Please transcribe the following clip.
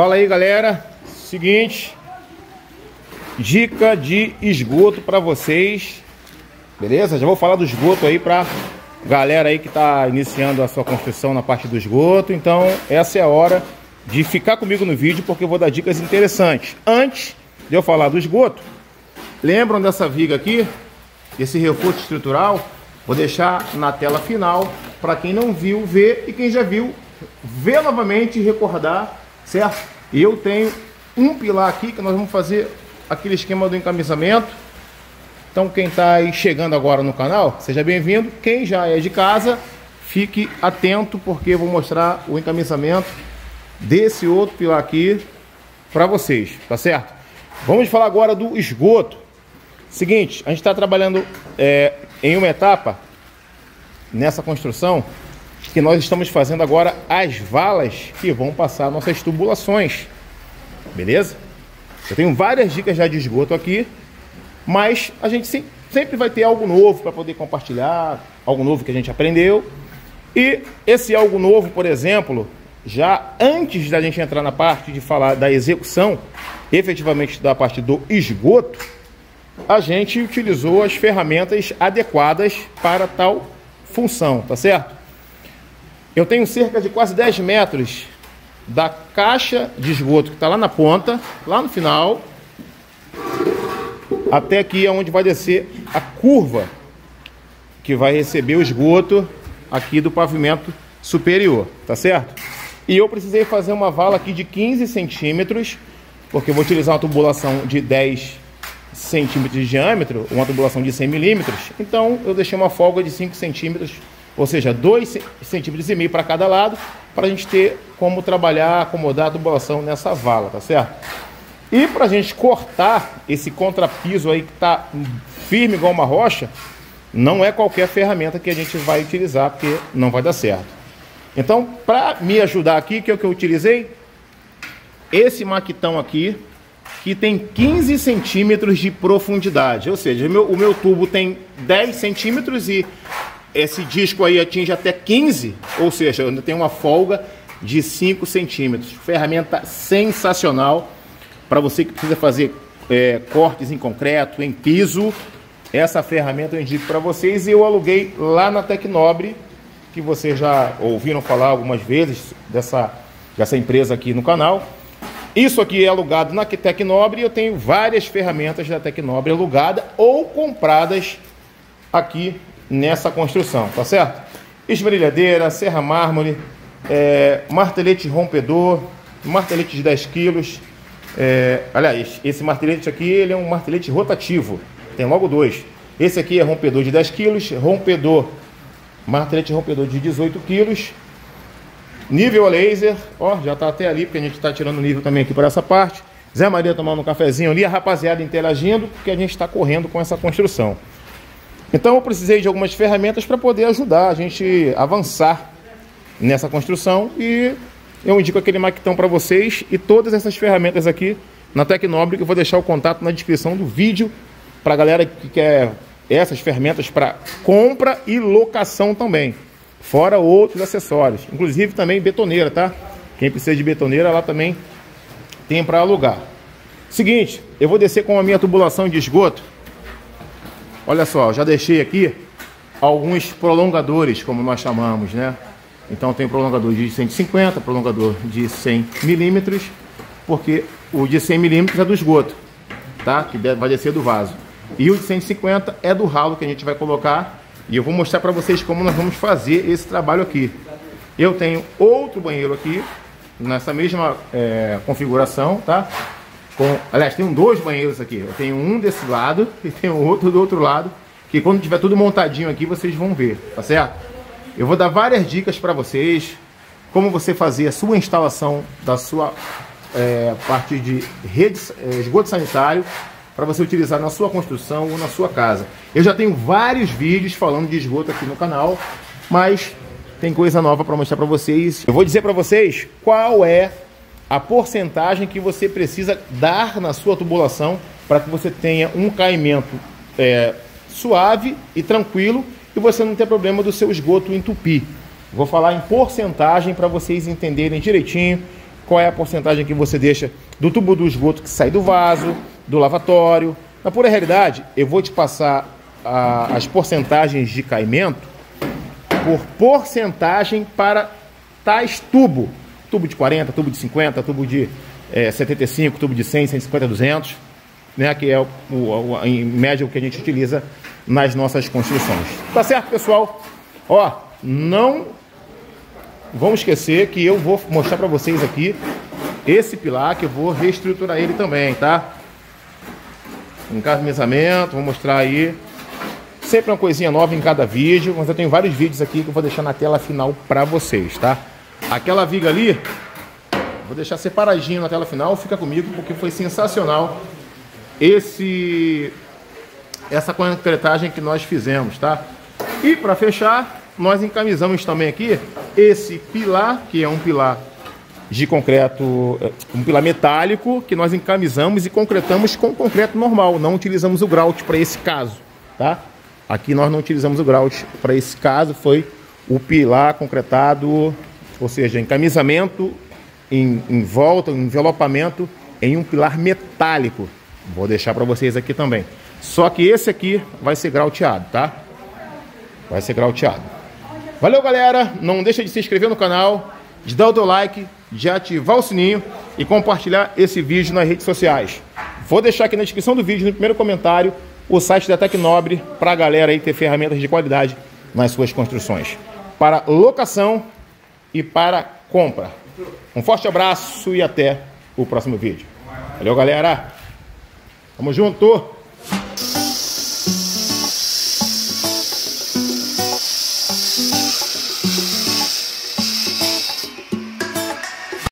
Fala aí galera, seguinte, dica de esgoto para vocês, beleza? Já vou falar do esgoto aí para galera aí que está iniciando a sua construção na parte do esgoto, então essa é a hora de ficar comigo no vídeo porque eu vou dar dicas interessantes. Antes de eu falar do esgoto, lembram dessa viga aqui, esse reforço estrutural? Vou deixar na tela final para quem não viu ver e quem já viu ver novamente e recordar certo? Eu tenho um pilar aqui que nós vamos fazer aquele esquema do encamisamento. Então quem está aí chegando agora no canal, seja bem-vindo. Quem já é de casa, fique atento porque eu vou mostrar o encamisamento desse outro pilar aqui para vocês, tá certo? Vamos falar agora do esgoto. Seguinte, a gente está trabalhando é, em uma etapa nessa construção que nós estamos fazendo agora as valas que vão passar nossas tubulações. Beleza? Eu tenho várias dicas já de esgoto aqui, mas a gente sempre vai ter algo novo para poder compartilhar, algo novo que a gente aprendeu. E esse algo novo, por exemplo, já antes da gente entrar na parte de falar da execução, efetivamente da parte do esgoto, a gente utilizou as ferramentas adequadas para tal função, tá certo? Eu tenho cerca de quase 10 metros da caixa de esgoto que está lá na ponta, lá no final, até aqui é onde vai descer a curva que vai receber o esgoto aqui do pavimento superior, tá certo? E eu precisei fazer uma vala aqui de 15 centímetros, porque eu vou utilizar uma tubulação de 10 centímetros de diâmetro, uma tubulação de 100 milímetros, então eu deixei uma folga de 5 centímetros ou seja, 2 centímetros e meio para cada lado, para a gente ter como trabalhar, acomodar a tubulação nessa vala, tá certo? E para a gente cortar esse contrapiso aí que está firme igual uma rocha, não é qualquer ferramenta que a gente vai utilizar, porque não vai dar certo. Então, para me ajudar aqui, que é o que eu utilizei, esse maquitão aqui, que tem 15 centímetros de profundidade, ou seja, o meu, o meu tubo tem 10 centímetros e esse disco aí atinge até 15, ou seja, ainda tem uma folga de 5 centímetros. Ferramenta sensacional para você que precisa fazer é, cortes em concreto, em piso. Essa ferramenta eu indico para vocês e eu aluguei lá na Tecnobre, que vocês já ouviram falar algumas vezes dessa, dessa empresa aqui no canal. Isso aqui é alugado na Tecnobre e eu tenho várias ferramentas da Tecnobre alugada ou compradas aqui nessa construção, tá certo? Esmerilhadeira, serra mármore, é, martelete rompedor, martelete de 10 quilos. É, aliás, esse martelete aqui ele é um martelete rotativo, tem logo dois. Esse aqui é rompedor de 10 quilos, rompedor, martelete rompedor de 18 quilos. Nível a laser, ó, já tá até ali, porque a gente está tirando nível também aqui por essa parte. Zé Maria tomando um cafezinho ali, a rapaziada interagindo, porque a gente está correndo com essa construção. Então eu precisei de algumas ferramentas para poder ajudar a gente avançar nessa construção e eu indico aquele maquetão para vocês e todas essas ferramentas aqui na Tecnobre, que eu vou deixar o contato na descrição do vídeo para a galera que quer essas ferramentas para compra e locação também, fora outros acessórios, inclusive também betoneira, tá? Quem precisa de betoneira lá também tem para alugar. Seguinte, eu vou descer com a minha tubulação de esgoto Olha só, já deixei aqui alguns prolongadores, como nós chamamos, né? Então tem prolongador de 150, prolongador de 100 milímetros, porque o de 100 milímetros é do esgoto, tá? Que vai descer do vaso. E o de 150 é do ralo que a gente vai colocar. E eu vou mostrar para vocês como nós vamos fazer esse trabalho aqui. Eu tenho outro banheiro aqui, nessa mesma é, configuração, tá? Com, aliás, tem dois banheiros aqui. Eu tenho um desse lado e tenho outro do outro lado. Que quando tiver tudo montadinho aqui, vocês vão ver, tá certo? Eu vou dar várias dicas para vocês. Como você fazer a sua instalação da sua é, parte de rede, é, esgoto sanitário para você utilizar na sua construção ou na sua casa. Eu já tenho vários vídeos falando de esgoto aqui no canal, mas tem coisa nova para mostrar para vocês. Eu vou dizer para vocês qual é a porcentagem que você precisa dar na sua tubulação para que você tenha um caimento é, suave e tranquilo e você não ter problema do seu esgoto entupir. Vou falar em porcentagem para vocês entenderem direitinho qual é a porcentagem que você deixa do tubo do esgoto que sai do vaso, do lavatório. Na pura realidade, eu vou te passar a, as porcentagens de caimento por porcentagem para tais tubo. Tubo de 40, tubo de 50, tubo de é, 75, tubo de 100, 150, 200, né, que é o, o, em média o que a gente utiliza nas nossas construções. Tá certo, pessoal? Ó, não vamos esquecer que eu vou mostrar para vocês aqui esse pilar que eu vou reestruturar ele também, tá? Encaminhamento, vou mostrar aí. Sempre uma coisinha nova em cada vídeo, mas eu tenho vários vídeos aqui que eu vou deixar na tela final para vocês, tá? Aquela viga ali, vou deixar separadinho na tela final, fica comigo porque foi sensacional esse essa concretagem que nós fizemos, tá? E para fechar, nós encamisamos também aqui esse pilar, que é um pilar de concreto, eh, um pilar metálico, que nós encamisamos e concretamos com concreto normal, não utilizamos o grout para esse caso, tá? Aqui nós não utilizamos o grout para esse caso, foi o pilar concretado, ou seja, encamisamento em, em volta, envelopamento em um pilar metálico. Vou deixar para vocês aqui também. Só que esse aqui vai ser grauteado, tá? Vai ser grauteado. Valeu, galera. Não deixa de se inscrever no canal, de dar o teu like, de ativar o sininho e compartilhar esse vídeo nas redes sociais. Vou deixar aqui na descrição do vídeo, no primeiro comentário, o site da Tecnobre para a galera aí ter ferramentas de qualidade nas suas construções. Para locação e para compra. Um forte abraço e até o próximo vídeo. Valeu, galera. Tamo junto.